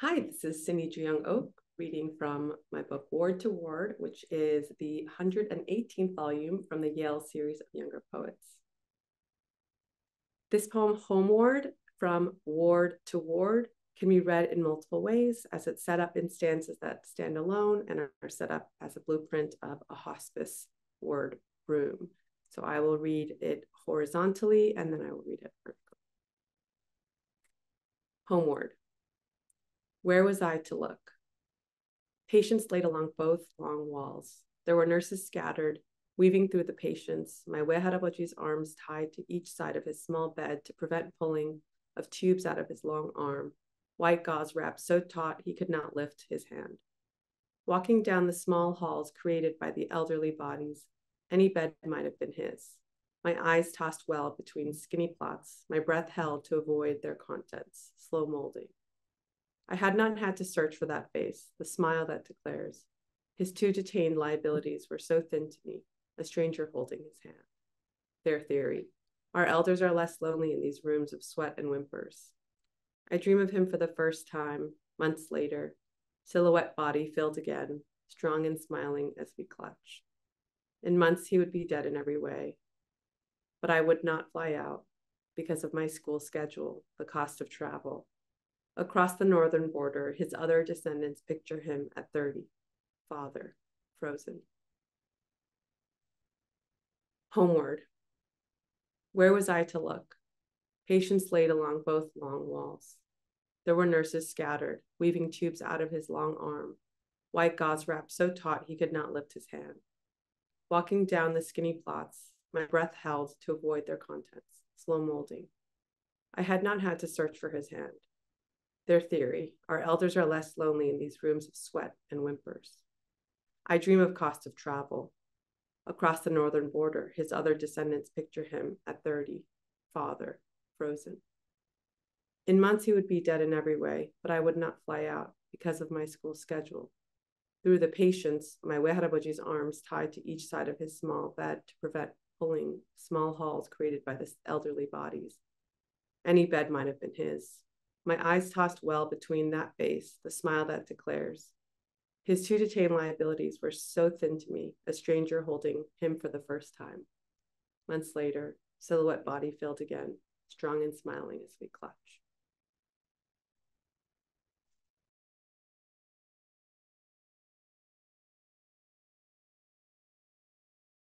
Hi, this is Cindy Juyoung Ok reading from my book Ward Toward, which is the 118th volume from the Yale series of younger poets. This poem, Home Ward, from Ward Toward, can be read in multiple ways as it's set up in stanzas that stand alone and are set up as a blueprint of a hospice ward room. So I will read it horizontally and then I will read it vertically. Home Ward. Where was I to look? Patients laid along both long walls. There were nurses scattered, weaving through the patients, my Weharabaji's arms tied to each side of his small bed to prevent pulling of tubes out of his long arm, white gauze wrapped so taut he could not lift his hand. Walking down the small halls created by the elderly bodies, any bed might have been his. My eyes tossed well between skinny plots, my breath held to avoid their contents, slow molding. I had not had to search for that face, the smile that declares. His two detained liabilities were so thin to me, a stranger holding his hand. Their theory our elders are less lonely in these rooms of sweat and whimpers. I dream of him for the first time, months later, silhouette body filled again, strong and smiling as we clutch. In months, he would be dead in every way. But I would not fly out because of my school schedule, the cost of travel, Across the northern border, his other descendants picture him at 30, father, frozen. Home Ward. Where was I to look? Patients laid along both long walls. There were nurses scattered, weaving tubes out of his long arm, white gauze wrapped so taut he could not lift his hand. Walking down the skinny plots, my breath held to avoid their contents, slow molding. I had not had to search for his hand. Their theory our elders are less lonely in these rooms of sweat and whimpers. I dream of cost of travel. Across the northern border, his other descendants picture him at 30, father, frozen. In months, he would be dead in every way, but I would not fly out because of my school schedule. Through the patients, my Weharabaji's arms tied to each side of his small bed to prevent pulling small halls created by the elderly bodies. Any bed might have been his, my eyes tossed well between that face, the smile that declares. His two detained liabilities were so thin to me, a stranger holding him for the first time. Months later, silhouette body filled again, strong and smiling as we clutch.